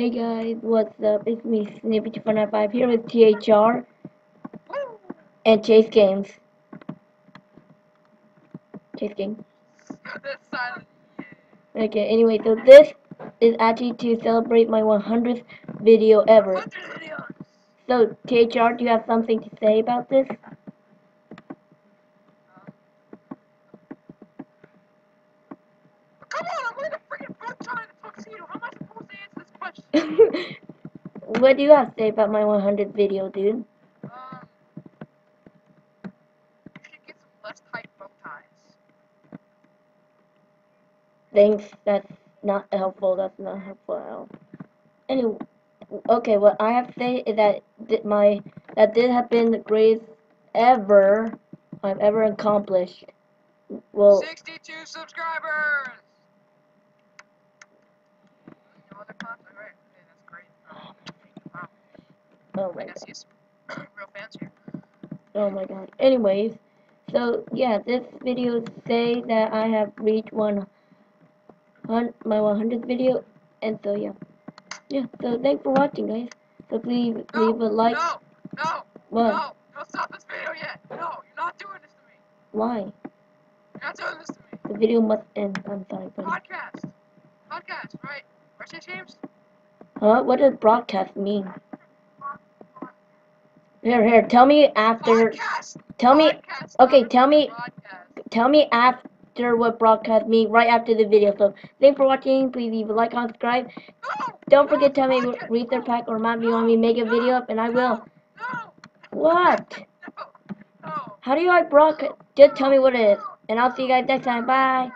Hey guys, what's up? It's me, Snoopy2495 here with THR and Chase Games. Chase Games. Okay, anyway, so this is actually to celebrate my 100th video ever. So, THR, do you have something to say about this? Come on, I'm wearing a freaking bow tie and a tuxedo. How am I supposed to answer this question? What do you have to say about my 100th video, dude? Um. Thanks, that's not helpful, that's not helpful at all. Anyway, okay, what I have to say is that th- my, that this has been the greatest ever I've ever accomplished. Well, 62 subscribers! No other content, right? Okay, that's great. Um, wow, oh my guess he's real fans here. Oh my god. Anyways, so yeah, this video say that I have reached one hun my 100th video, and so yeah, yeah. So thanks for watching, guys. So please No, leave a like. No, no, What? no, don't stop this video yet. No, you're not doing this to me. Why? You're not doing this to me. The video must end. I'm sorry, buddy. Podcast. Podcast, right? Right, James? Huh? What does broadcast mean? Here, here. Tell me after. Tell me. Okay, tell me. Broadcast. Tell me after what broadcast me Right after the video. So thanks for watching. Please leave a like, comment, subscribe. No, Don't forget to tell me read their pack or remind me no, when we make a no, video up, and I will. No, What? How do you like broadcast? Just tell me what it is, and I'll see you guys next time. Bye.